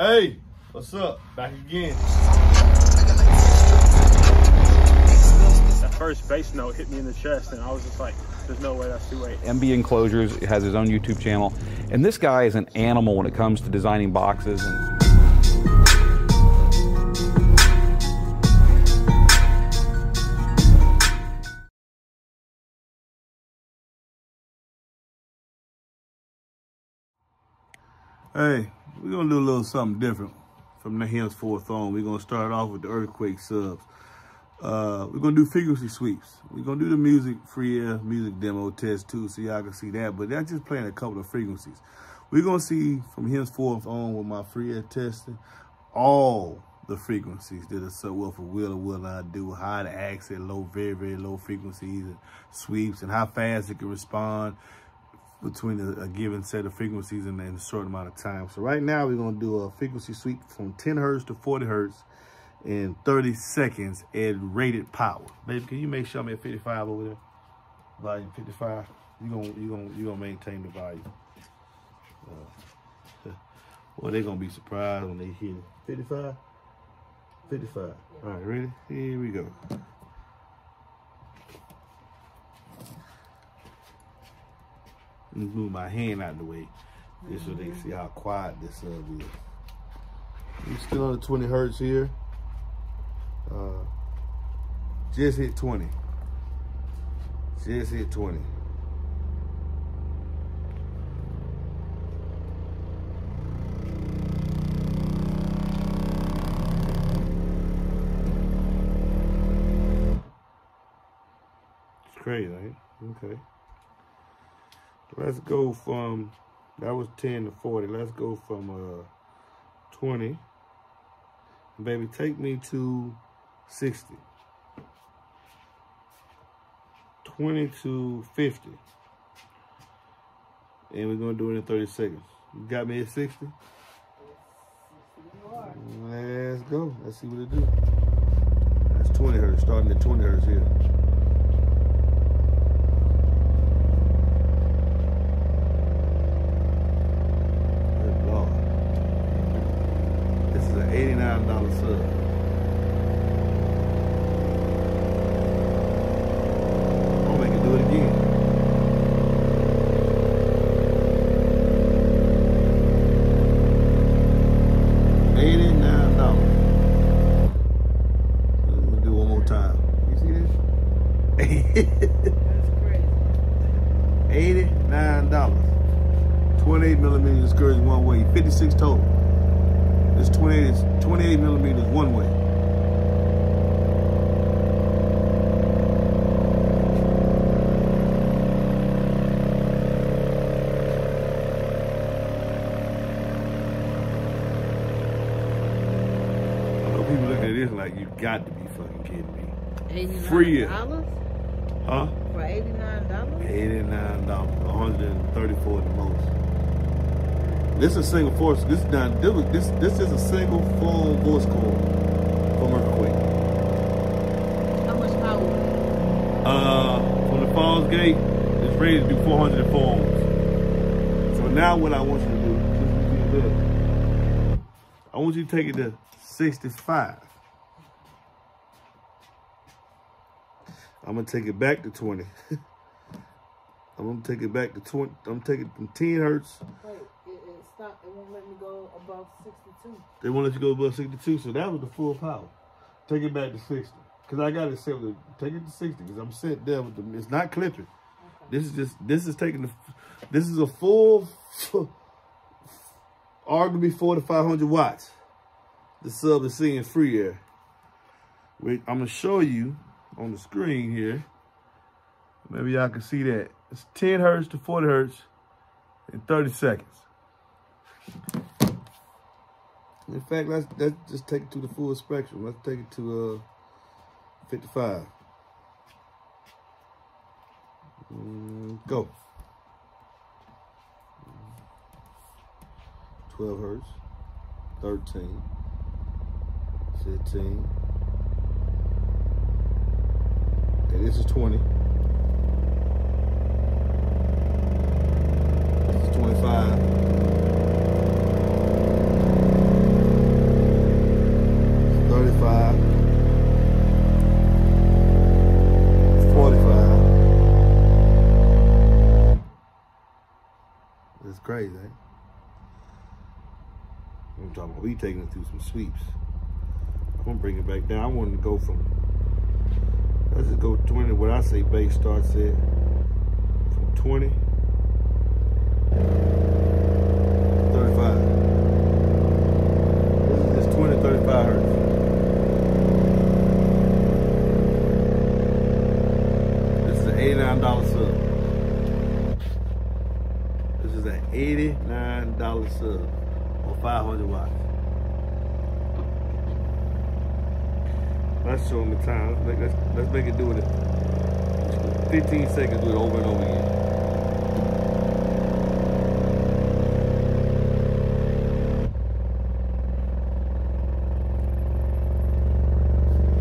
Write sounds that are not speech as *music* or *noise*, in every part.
Hey, what's up? Back again. That first bass note hit me in the chest, and I was just like, there's no way that's too late. MB Enclosures has his own YouTube channel, and this guy is an animal when it comes to designing boxes. And Hey, we're gonna do a little something different from the henceforth on. We're gonna start off with the earthquake subs. Uh, we're gonna do frequency sweeps. We're gonna do the music free air music demo test too, so y'all can see that. But that's just playing a couple of frequencies. We're gonna see from henceforth on with my free air testing all the frequencies that are so well for will or will not do, high to access low, very, very low frequencies and sweeps and how fast it can respond between a, a, given set of frequencies in, a short amount of time. So right now we're gonna do a frequency sweep from 10 hertz to 40 hertz in 30 seconds at rated power. Baby, can you make sure I'm at 55 over there? Volume 55. You gonna you gonna you gonna maintain the volume. Uh, *laughs* well, they're gonna be surprised when they hear 55. 55. All right, ready? Here we go. Let me move my hand out of the way just so they can see how quiet this sub is. We're still on the 20 hertz here. Uh, just hit 20. Just hit 20. It's crazy, right? Okay. Let's go from, that was 10 to 40. Let's go from uh 20. Baby, take me to 60. 20 to 50. And we're going to do it in 30 seconds. You got me at 60? Let's go. Let's see what it do. That's 20 hertz, starting at 20 hertz here. Good Lord. This is an $89 sub. I'll make it do it again. Eighty-nine dollars. We'll do one more time. You see this? *laughs* Eighty-nine dollars. Twenty-eight millimeters excursion one way. Fifty-six total. It's 28, it's 28 millimeters one way. I know people look at this like you got to be fucking kidding me. Free it. dollars Huh? for eighty-nine dollars. Eighty-nine dollars, one hundred and thirty-four at the most. This is a single force. This is not. This this this is a single full voice coil from Earthquake. How much power? Uh, from the Fosgate, it's ready to do 404 ohms. So now what I want you to do, since we did that, I want you to take it to 65. I'm gonna take it back to 20. *laughs* I'm gonna take it back to 20. I'm taking it from 10 hertz. Wait, it, it won't let me go above sixty-two. They won't let you go above 62, so that was the full power. Take it back to 60. Cause I got it set with, take it to 60, cause I'm set there with the, it's not clipping. This is just, this is taking the, this is a full, arguably 4 to 500 watts. The sub is seeing free air. Wait, I'm gonna show you on the screen here. Maybe y'all can see that. It's 10 hertz to 40 hertz in 30 seconds. In fact, let's let's just take it to the full spectrum. Let's take it to uh 55. Mm, go. 12 hertz, 13, 15. Okay, this is 20. This is 25. 35, 45. That's crazy? I'm talking about we taking it through some sweeps. I'm gonna bring it back down. I wanted to go from let's just go 20 what I say bass starts at from 20 35. This is just 20, 35 hertz. This is an $89 sub. This is an $89 sub or 500 watts. Let's show them the time. Let's make, let's, make it do it. 15 seconds, do it over and over again.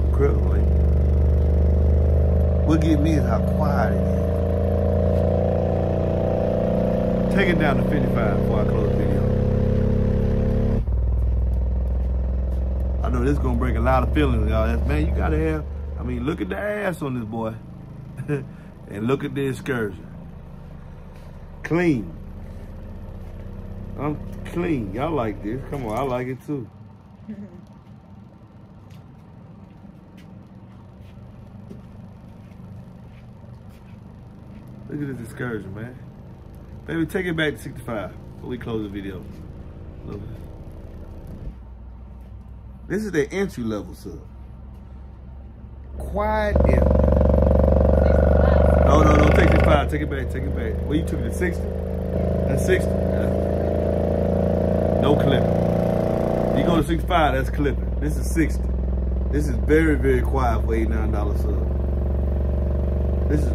Incredible, eh? What get me is how quiet it is. Take it down to 55 before I close the video. I know this is gonna break a lot of feelings, y'all. Man, you gotta have, I mean, look at the ass on this boy. *laughs* and look at the excursion. Clean. I'm clean. Y'all like this. Come on, I like it too. *laughs* Look at this excursion, man. Baby, take it back to 65 before we close the video. This is the entry level sub. Quiet and no, no, no. Take it five. Take it back. Take it back. Well, you took it to 60. That's 60. That's- no clipping. You go to 65, that's clipping. This is 60. This is very, very quiet for $89 sub. This is,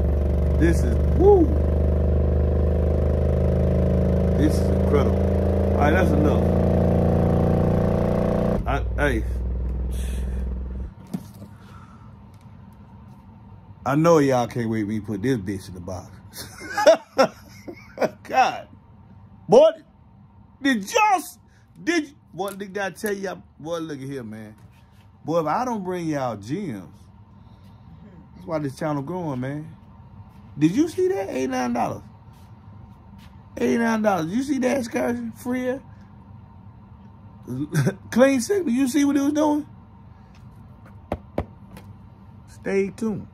this is, woo. This is incredible. All right, that's enough. I, hey. I know y'all can't wait me to put this bitch in the box. *laughs* God. Boy, did y'all, did, what did I tell y'all? Boy, look at here, man. Boy, if I don't bring y'all gems, that's why this channel growing, man. Did you see that? $89. $89. You see that excursion? Free? *laughs* Clean signal. You see what he was doing? Stay tuned.